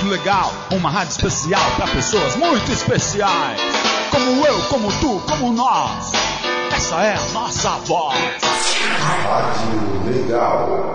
rádio legal, uma rádio especial para pessoas muito especiais. Como eu, como tu, como nós. Essa é a nossa voz. Rádio legal.